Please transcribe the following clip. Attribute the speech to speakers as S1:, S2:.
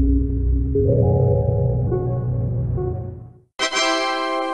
S1: Thank you.